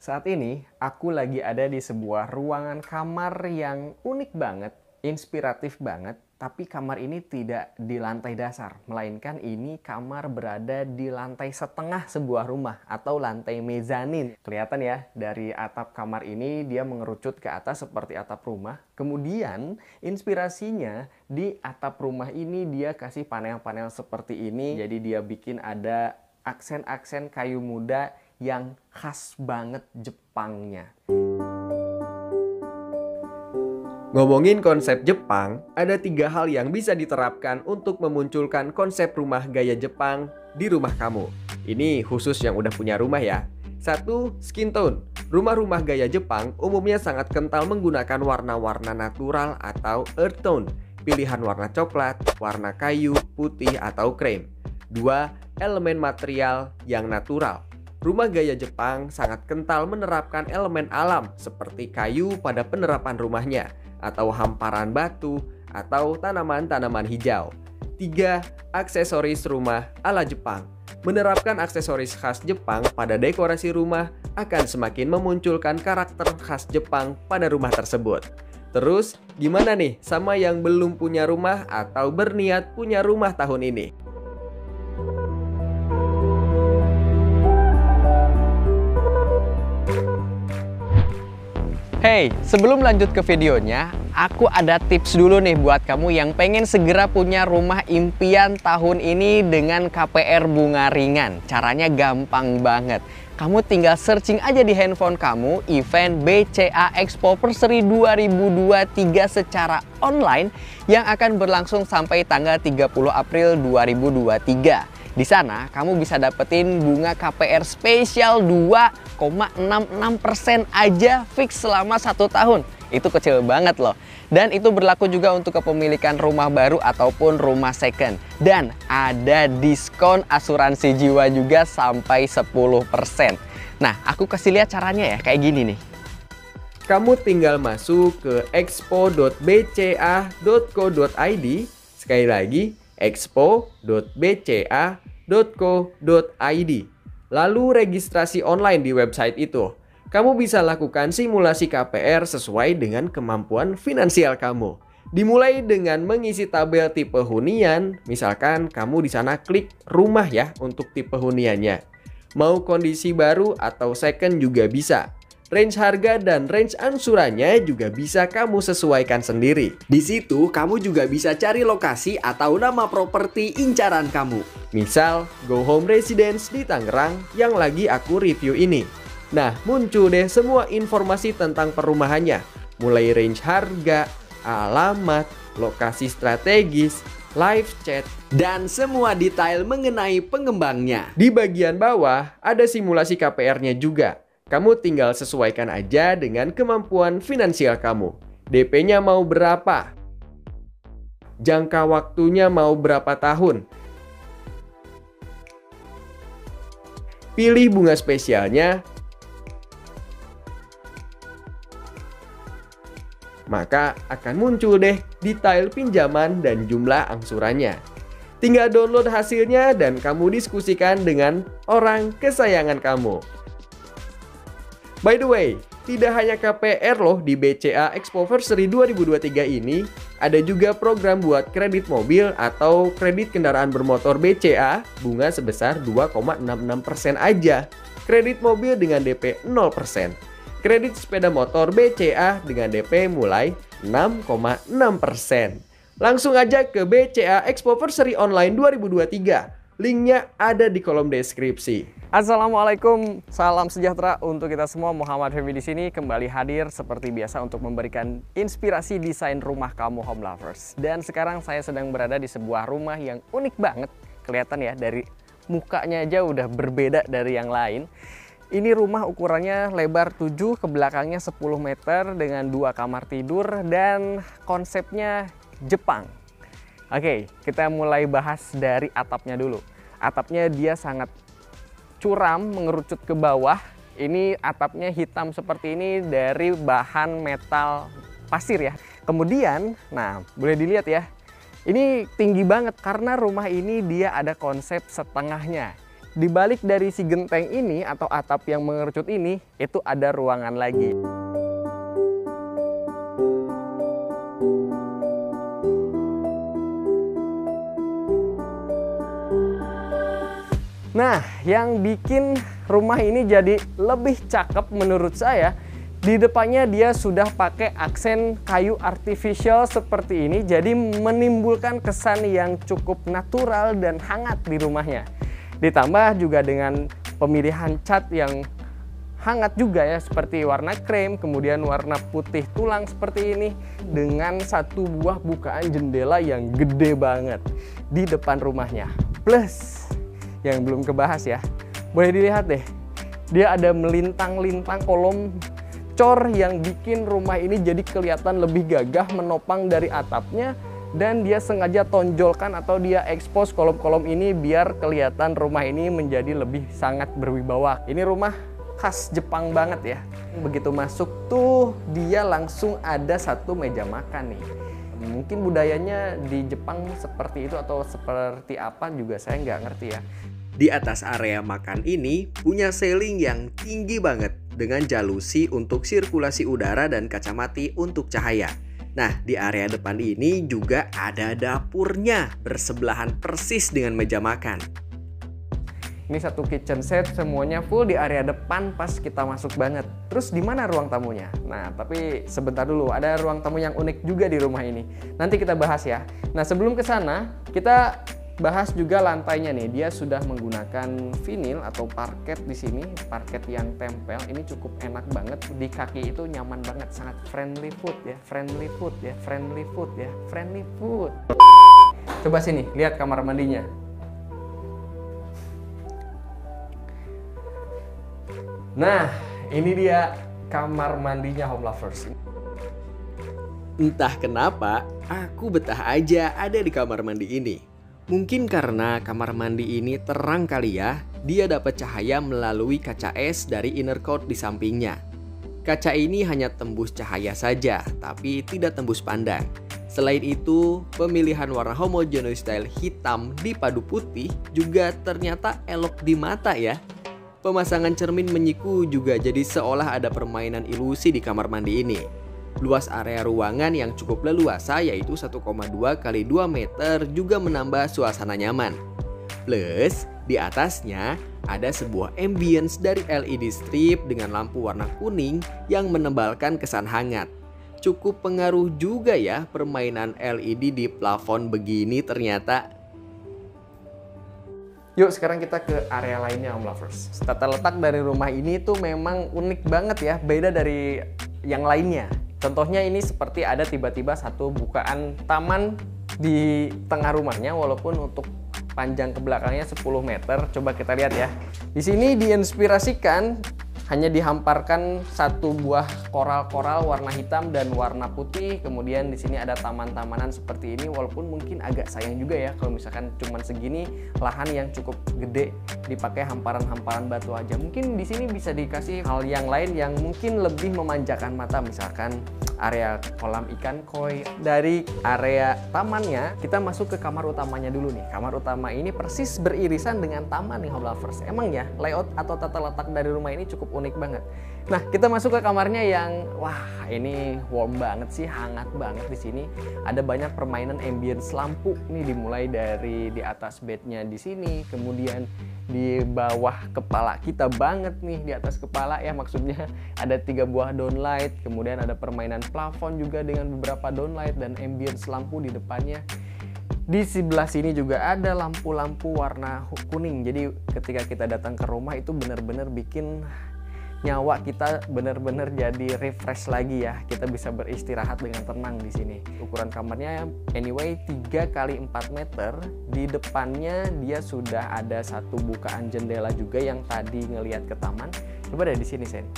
Saat ini aku lagi ada di sebuah ruangan kamar yang unik banget, inspiratif banget, tapi kamar ini tidak di lantai dasar, melainkan ini kamar berada di lantai setengah sebuah rumah atau lantai mezanin. Kelihatan ya, dari atap kamar ini dia mengerucut ke atas seperti atap rumah. Kemudian inspirasinya di atap rumah ini dia kasih panel-panel seperti ini. Jadi dia bikin ada aksen-aksen kayu muda yang khas banget Jepangnya. Ngomongin konsep Jepang, ada tiga hal yang bisa diterapkan untuk memunculkan konsep rumah gaya Jepang di rumah kamu. Ini khusus yang udah punya rumah ya. Satu, skin tone. Rumah-rumah gaya Jepang umumnya sangat kental menggunakan warna-warna natural atau earth tone. Pilihan warna coklat, warna kayu, putih, atau krem. Dua, elemen material yang natural. Rumah gaya Jepang sangat kental menerapkan elemen alam seperti kayu pada penerapan rumahnya atau hamparan batu, atau tanaman-tanaman hijau. 3. Aksesoris rumah ala Jepang Menerapkan aksesoris khas Jepang pada dekorasi rumah akan semakin memunculkan karakter khas Jepang pada rumah tersebut. Terus, gimana nih sama yang belum punya rumah atau berniat punya rumah tahun ini? Hey, sebelum lanjut ke videonya, aku ada tips dulu nih buat kamu yang pengen segera punya rumah impian tahun ini dengan KPR bunga ringan. Caranya gampang banget. Kamu tinggal searching aja di handphone kamu event BCA Expo Perseri 2023 secara online yang akan berlangsung sampai tanggal 30 April 2023. Di sana kamu bisa dapetin bunga KPR spesial 2,66% aja fix selama satu tahun. Itu kecil banget loh. Dan itu berlaku juga untuk kepemilikan rumah baru ataupun rumah second. Dan ada diskon asuransi jiwa juga sampai 10%. Nah, aku kasih lihat caranya ya, kayak gini nih. Kamu tinggal masuk ke expo.bca.co.id Sekali lagi, expo.bca.co.id. Lalu registrasi online di website itu. Kamu bisa lakukan simulasi KPR sesuai dengan kemampuan finansial kamu. Dimulai dengan mengisi tabel tipe hunian, misalkan kamu di sana klik rumah ya untuk tipe huniannya. Mau kondisi baru atau second juga bisa. Range harga dan range angsurannya juga bisa kamu sesuaikan sendiri. Di situ kamu juga bisa cari lokasi atau nama properti incaran kamu. Misal, Go Home Residence di Tangerang yang lagi aku review ini. Nah, muncul deh semua informasi tentang perumahannya. Mulai range harga, alamat, lokasi strategis, live chat, dan semua detail mengenai pengembangnya. Di bagian bawah ada simulasi KPR-nya juga. Kamu tinggal sesuaikan aja dengan kemampuan finansial kamu. DP-nya mau berapa? Jangka waktunya mau berapa tahun? Pilih bunga spesialnya. Maka akan muncul deh detail pinjaman dan jumlah angsurannya. Tinggal download hasilnya dan kamu diskusikan dengan orang kesayangan kamu. By the way, tidak hanya KPR loh di BCA Expoversary 2023 ini, ada juga program buat kredit mobil atau kredit kendaraan bermotor BCA bunga sebesar 2,66% aja. Kredit mobil dengan DP 0%. Kredit sepeda motor BCA dengan DP mulai 6,6%. Langsung aja ke BCA Expoversary Online 2023. Linknya ada di kolom deskripsi. Assalamualaikum, salam sejahtera untuk kita semua. Muhammad Febi di sini kembali hadir seperti biasa untuk memberikan inspirasi desain rumah kamu home lovers. Dan sekarang saya sedang berada di sebuah rumah yang unik banget. Kelihatan ya dari mukanya aja udah berbeda dari yang lain. Ini rumah ukurannya lebar 7, ke belakangnya 10 meter dengan dua kamar tidur dan konsepnya Jepang. Oke, kita mulai bahas dari atapnya dulu. Atapnya dia sangat curam mengerucut ke bawah. Ini atapnya hitam seperti ini dari bahan metal pasir ya. Kemudian, nah boleh dilihat ya. Ini tinggi banget karena rumah ini dia ada konsep setengahnya. di balik dari si genteng ini atau atap yang mengerucut ini, itu ada ruangan lagi. Nah, yang bikin rumah ini jadi lebih cakep menurut saya, di depannya dia sudah pakai aksen kayu artificial seperti ini, jadi menimbulkan kesan yang cukup natural dan hangat di rumahnya. Ditambah juga dengan pemilihan cat yang hangat juga ya, seperti warna krem, kemudian warna putih tulang seperti ini, dengan satu buah bukaan jendela yang gede banget di depan rumahnya. Plus, yang belum kebahas ya. Boleh dilihat deh, dia ada melintang-lintang kolom cor yang bikin rumah ini jadi kelihatan lebih gagah menopang dari atapnya dan dia sengaja tonjolkan atau dia expose kolom-kolom ini biar kelihatan rumah ini menjadi lebih sangat berwibawa. Ini rumah khas Jepang banget ya. Begitu masuk tuh dia langsung ada satu meja makan nih mungkin budayanya di Jepang seperti itu atau seperti apa juga saya nggak ngerti ya. Di atas area makan ini punya ceiling yang tinggi banget dengan jalusi untuk sirkulasi udara dan kacamati untuk cahaya. Nah, di area depan ini juga ada dapurnya bersebelahan persis dengan meja makan. Ini satu kitchen set semuanya full di area depan pas kita masuk banget. Terus di mana ruang tamunya? Nah, tapi sebentar dulu, ada ruang tamu yang unik juga di rumah ini. Nanti kita bahas ya. Nah, sebelum ke sana, kita bahas juga lantainya nih. Dia sudah menggunakan vinil atau parket di sini, parket yang tempel. Ini cukup enak banget. Di kaki itu nyaman banget, sangat friendly food ya, friendly food ya, friendly food ya, friendly food. Coba sini, lihat kamar mandinya. Nah, ini dia kamar mandinya Home Lovers. Entah kenapa, aku betah aja ada di kamar mandi ini. Mungkin karena kamar mandi ini terang kali ya, dia dapat cahaya melalui kaca es dari inner court di sampingnya. Kaca ini hanya tembus cahaya saja, tapi tidak tembus pandang. Selain itu, pemilihan warna homogeneous style hitam di padu putih juga ternyata elok di mata ya. Pemasangan cermin menyiku juga jadi seolah ada permainan ilusi di kamar mandi ini. Luas area ruangan yang cukup leluasa yaitu 1,2 kali 2 meter juga menambah suasana nyaman. Plus, di atasnya ada sebuah ambience dari LED strip dengan lampu warna kuning yang menebalkan kesan hangat. Cukup pengaruh juga ya permainan LED di plafon begini ternyata Yuk sekarang kita ke area lainnya Om Lovers. Tata letak dari rumah ini tuh memang unik banget ya, beda dari yang lainnya. Contohnya ini seperti ada tiba-tiba satu bukaan taman di tengah rumahnya walaupun untuk panjang ke belakangnya 10 meter. Coba kita lihat ya. Di sini diinspirasikan hanya dihamparkan satu buah koral-koral warna hitam dan warna putih. Kemudian di sini ada taman-tamanan seperti ini walaupun mungkin agak sayang juga ya kalau misalkan cuma segini lahan yang cukup gede dipakai hamparan-hamparan batu aja. Mungkin di sini bisa dikasih hal yang lain yang mungkin lebih memanjakan mata misalkan area kolam ikan koi. Dari area tamannya, kita masuk ke kamar utamanya dulu nih. Kamar utama ini persis beririsan dengan taman nih Home Lovers. Emang ya, layout atau tata letak dari rumah ini cukup unik banget. Nah, kita masuk ke kamarnya yang wah, ini warm banget sih, hangat banget di sini. Ada banyak permainan ambience lampu nih dimulai dari di atas bednya di sini, kemudian di bawah kepala kita banget nih di atas kepala ya maksudnya ada tiga buah downlight, kemudian ada permainan plafon juga dengan beberapa downlight dan ambience lampu di depannya. Di sebelah sini juga ada lampu-lampu warna kuning. Jadi ketika kita datang ke rumah itu benar-benar bikin nyawa kita benar-benar jadi refresh lagi ya. Kita bisa beristirahat dengan tenang di sini. Ukuran kamarnya anyway 3 kali 4 meter. Di depannya dia sudah ada satu bukaan jendela juga yang tadi ngelihat ke taman. Coba deh di sini Sen.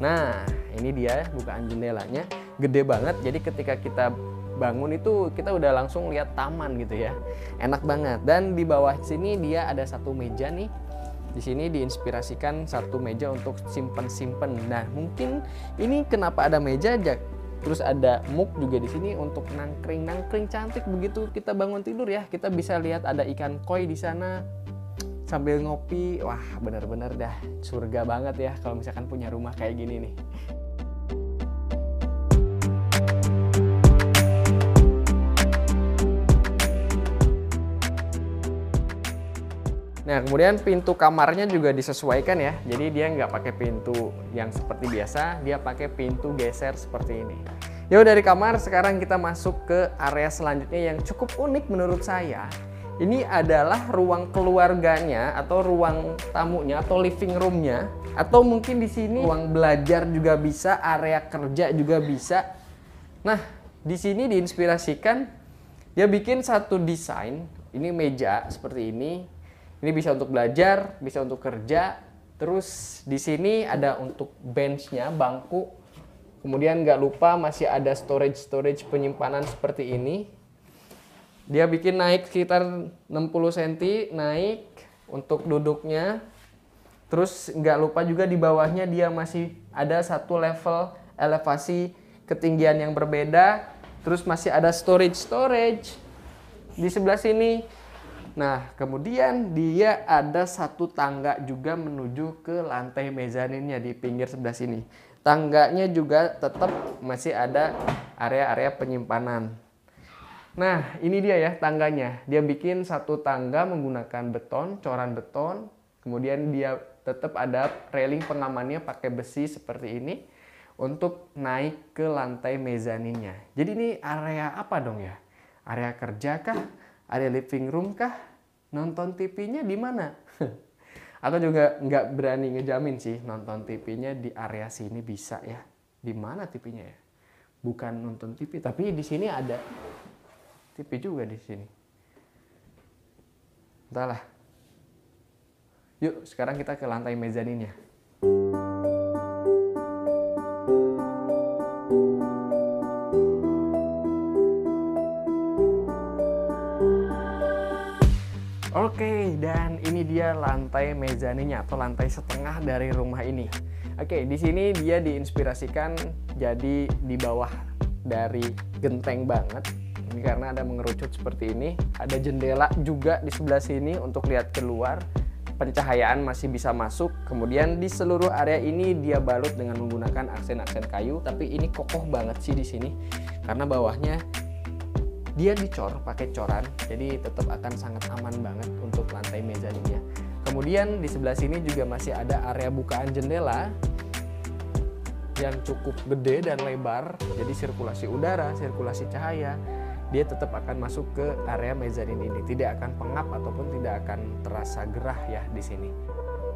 Nah, ini dia bukaan jendelanya. Gede banget. Jadi ketika kita bangun itu kita udah langsung lihat taman gitu ya. Enak banget. Dan di bawah sini dia ada satu meja nih di sini diinspirasikan satu meja untuk simpen-simpen. Nah, mungkin ini kenapa ada meja aja Terus ada muk juga di sini untuk nangkring nangkring cantik begitu kita bangun tidur ya. Kita bisa lihat ada ikan koi di sana. sambil ngopi wah bener-bener dah surga banget ya kalau misalkan punya rumah kayak gini nih Nah, kemudian pintu kamarnya juga disesuaikan ya. Jadi dia nggak pakai pintu yang seperti biasa, dia pakai pintu geser seperti ini. Yuk dari kamar sekarang kita masuk ke area selanjutnya yang cukup unik menurut saya. Ini adalah ruang keluarganya atau ruang tamunya atau living roomnya atau mungkin di sini ruang belajar juga bisa, area kerja juga bisa. Nah, di sini diinspirasikan dia bikin satu desain. Ini meja seperti ini, ini bisa untuk belajar, bisa untuk kerja. Terus di sini ada untuk benchnya, bangku. Kemudian nggak lupa masih ada storage-storage penyimpanan seperti ini. Dia bikin naik sekitar 60 cm, naik untuk duduknya. Terus nggak lupa juga di bawahnya dia masih ada satu level elevasi ketinggian yang berbeda. Terus masih ada storage-storage di sebelah sini Nah, kemudian dia ada satu tangga juga menuju ke lantai mezaninnya di pinggir sebelah sini. Tangganya juga tetap masih ada area-area penyimpanan. Nah, ini dia ya tangganya. Dia bikin satu tangga menggunakan beton, coran beton. Kemudian dia tetap ada railing pengamannya pakai besi seperti ini untuk naik ke lantai mezaninnya. Jadi ini area apa dong ya? Area kerja kah? Area living room kah? Nonton TV-nya di mana? Aku juga nggak berani ngejamin sih nonton TV-nya di area sini bisa ya. Di mana TV-nya ya? Bukan nonton TV, tapi di sini ada TV juga di sini. Entahlah. Yuk, sekarang kita ke lantai mezaninnya. Oke, dan ini dia lantai mezaninya atau lantai setengah dari rumah ini. Oke, di sini dia diinspirasikan jadi di bawah dari genteng banget. Ini karena ada mengerucut seperti ini. Ada jendela juga di sebelah sini untuk lihat keluar. Pencahayaan masih bisa masuk. Kemudian di seluruh area ini dia balut dengan menggunakan aksen-aksen kayu. Tapi ini kokoh banget sih di sini karena bawahnya dia dicor pakai coran jadi tetap akan sangat aman banget untuk lantai mezaninnya kemudian di sebelah sini juga masih ada area bukaan jendela yang cukup gede dan lebar. Jadi sirkulasi udara sirkulasi cahaya dia tetap akan masuk ke area mezanin ini tidak akan pengap ataupun tidak akan terasa gerah ya di sini.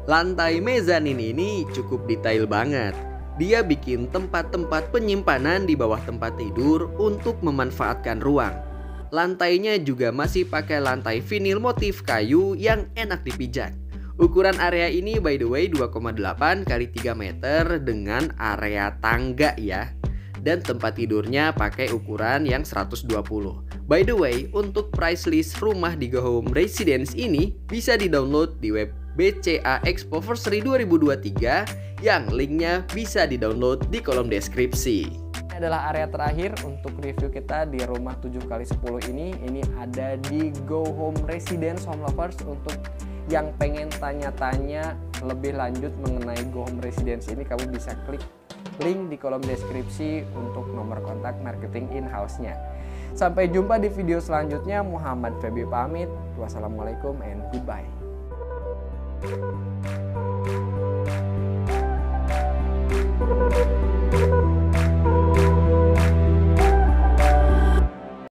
Lantai mezanin ini cukup detail banget. Dia bikin tempat-tempat penyimpanan di bawah tempat tidur untuk memanfaatkan ruang. Lantainya juga masih pakai lantai vinil motif kayu yang enak dipijak. Ukuran area ini by the way 2,8 kali 3 meter dengan area tangga ya. Dan tempat tidurnya pakai ukuran yang 120. By the way, untuk price list rumah di Go Home Residence ini bisa di-download di web BCA Expo Versary 2023 yang linknya bisa di-download di kolom deskripsi adalah area terakhir untuk review kita di rumah 7x10 ini. Ini ada di Go Home Residence Home Lovers untuk yang pengen tanya-tanya lebih lanjut mengenai Go Home Residence ini kamu bisa klik link di kolom deskripsi untuk nomor kontak marketing in-house-nya. Sampai jumpa di video selanjutnya. Muhammad Febi pamit. Wassalamualaikum and goodbye.